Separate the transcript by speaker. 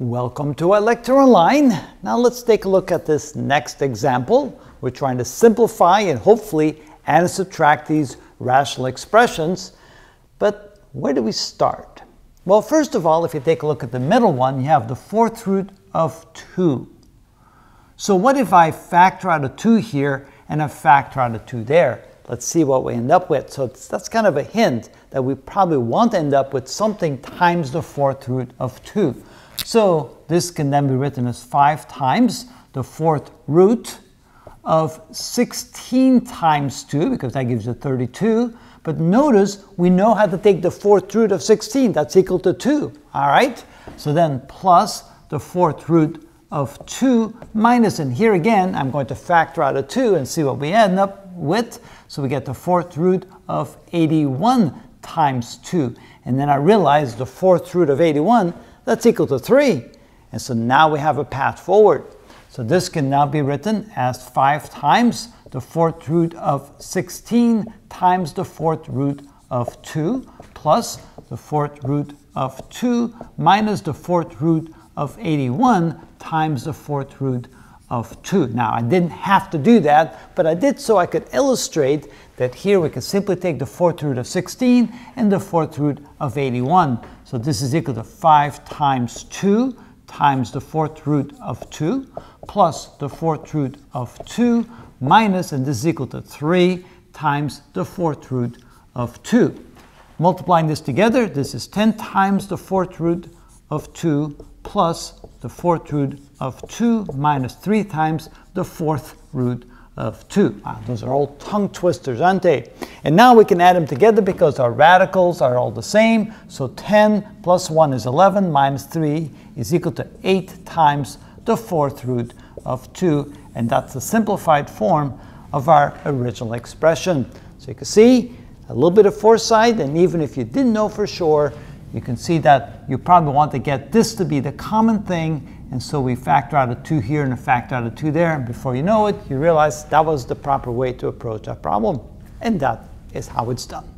Speaker 1: Welcome to ilectureonline. Now let's take a look at this next example. We're trying to simplify and hopefully add and subtract these rational expressions. But where do we start? Well, first of all, if you take a look at the middle one, you have the fourth root of 2. So what if I factor out a 2 here and I factor out a 2 there? Let's see what we end up with. So that's kind of a hint that we probably want to end up with something times the fourth root of 2. So this can then be written as 5 times the fourth root of 16 times 2, because that gives you 32. But notice we know how to take the fourth root of 16. That's equal to 2. All right? So then plus the fourth root of 2 minus, and here again, I'm going to factor out a 2 and see what we end up with. So we get the fourth root of 81 times 2. And then I realize the fourth root of 81 that's equal to 3. And so now we have a path forward. So this can now be written as 5 times the fourth root of 16 times the fourth root of 2 plus the fourth root of 2 minus the fourth root of 81 times the fourth root of 2. Now, I didn't have to do that, but I did so I could illustrate that here we can simply take the fourth root of 16 and the fourth root of 81. So this is equal to 5 times 2 times the fourth root of 2 plus the fourth root of 2 minus, and this is equal to 3 times the fourth root of 2. Multiplying this together, this is 10 times the fourth root of 2 plus the fourth root of 2 minus 3 times the fourth root of 2. Wow, those are all tongue twisters, aren't they? And now we can add them together because our radicals are all the same. So 10 plus 1 is 11 minus 3 is equal to 8 times the fourth root of 2. And that's the simplified form of our original expression. So you can see a little bit of foresight, and even if you didn't know for sure, you can see that you probably want to get this to be the common thing and so we factor out a 2 here and a factor out a 2 there and before you know it you realize that was the proper way to approach that problem and that is how it's done.